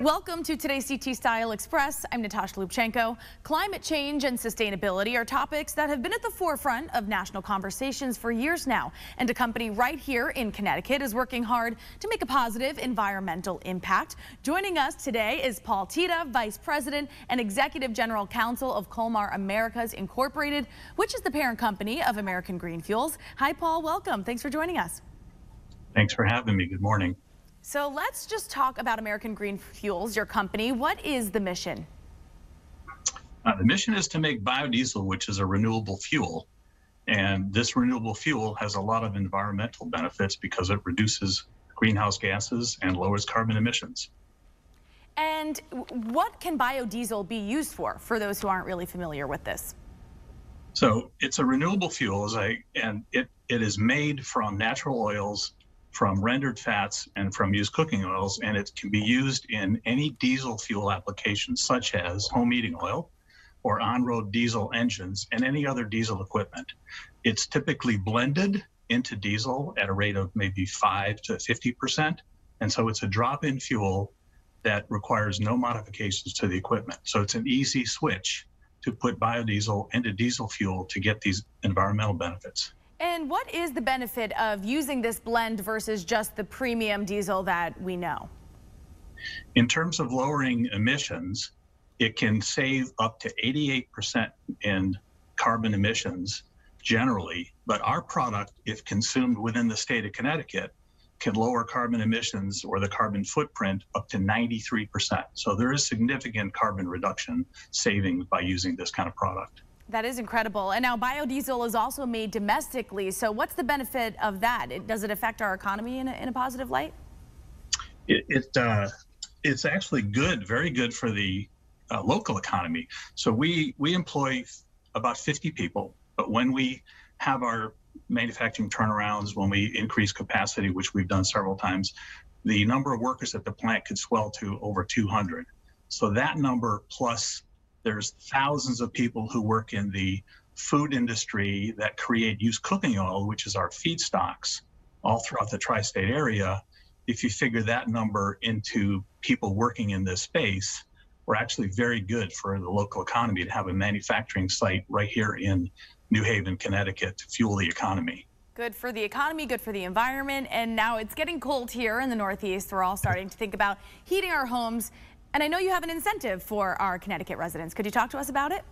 Welcome to today's CT Style Express. I'm Natasha Lubchenco. Climate change and sustainability are topics that have been at the forefront of national conversations for years now. And a company right here in Connecticut is working hard to make a positive environmental impact. Joining us today is Paul Tita, Vice President and Executive General Counsel of Kolmar Americas Incorporated, which is the parent company of American Green Fuels. Hi, Paul. Welcome. Thanks for joining us. Thanks for having me. Good morning. So let's just talk about American Green Fuels, your company. What is the mission? Uh, the mission is to make biodiesel, which is a renewable fuel. And this renewable fuel has a lot of environmental benefits because it reduces greenhouse gases and lowers carbon emissions. And what can biodiesel be used for, for those who aren't really familiar with this? So it's a renewable fuel, as I, and it, it is made from natural oils from rendered fats and from used cooking oils, and it can be used in any diesel fuel application, such as home heating oil or on-road diesel engines and any other diesel equipment. It's typically blended into diesel at a rate of maybe 5 to 50%. And so it's a drop-in fuel that requires no modifications to the equipment. So it's an easy switch to put biodiesel into diesel fuel to get these environmental benefits. And what is the benefit of using this blend versus just the premium diesel that we know? In terms of lowering emissions, it can save up to 88% in carbon emissions generally, but our product, if consumed within the state of Connecticut, can lower carbon emissions or the carbon footprint up to 93%. So there is significant carbon reduction savings by using this kind of product. That is incredible. And now biodiesel is also made domestically. So what's the benefit of that? It, does it affect our economy in a, in a positive light? It, it uh, it's actually good, very good for the uh, local economy. So we we employ about 50 people, but when we have our manufacturing turnarounds, when we increase capacity, which we've done several times, the number of workers at the plant could swell to over 200. So that number plus there's thousands of people who work in the food industry that create used cooking oil, which is our feedstocks, all throughout the tri state area. If you figure that number into people working in this space, we're actually very good for the local economy to have a manufacturing site right here in New Haven, Connecticut to fuel the economy. Good for the economy, good for the environment, and now it's getting cold here in the Northeast. We're all starting to think about heating our homes and I know you have an incentive for our Connecticut residents. Could you talk to us about it?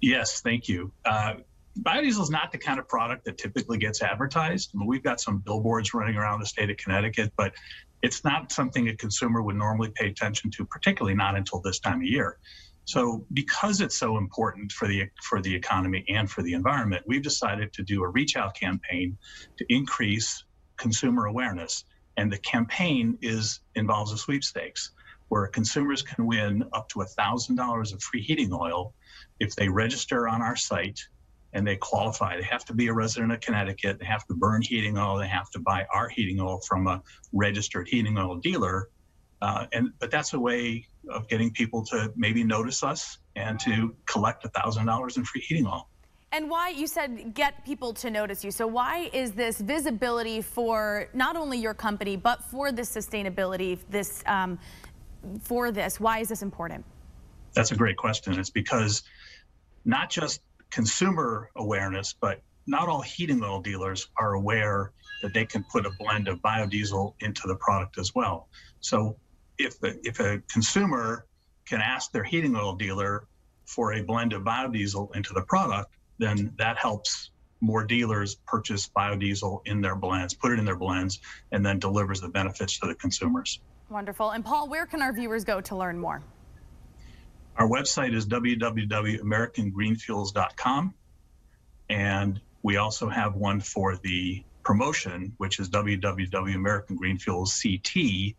Yes, thank you. Uh, biodiesel is not the kind of product that typically gets advertised. I mean, we've got some billboards running around the state of Connecticut, but it's not something a consumer would normally pay attention to, particularly not until this time of year. So because it's so important for the for the economy and for the environment, we've decided to do a reach out campaign to increase consumer awareness. And the campaign is involves a sweepstakes where consumers can win up to $1,000 of free heating oil if they register on our site and they qualify. They have to be a resident of Connecticut. They have to burn heating oil. They have to buy our heating oil from a registered heating oil dealer. Uh, and but that's a way of getting people to maybe notice us and to collect $1,000 in free heating oil. And why, you said get people to notice you. So why is this visibility for not only your company, but for the sustainability, this um, for this? Why is this important? That's a great question. It's because not just consumer awareness, but not all heating oil dealers are aware that they can put a blend of biodiesel into the product as well. So if the, if a consumer can ask their heating oil dealer for a blend of biodiesel into the product, then that helps more dealers purchase biodiesel in their blends, put it in their blends, and then delivers the benefits to the consumers. Wonderful. And Paul, where can our viewers go to learn more? Our website is www.americangreenfuels.com. And we also have one for the promotion, which is www.americangreenfuelsct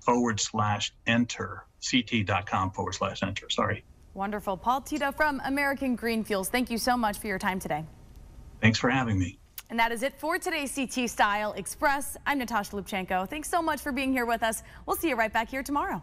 forward slash enter, ct.com forward slash enter, sorry. Wonderful. Paul Tita from American Green Fuels, thank you so much for your time today. Thanks for having me. And that is it for today's CT Style Express. I'm Natasha Lubchenco. Thanks so much for being here with us. We'll see you right back here tomorrow.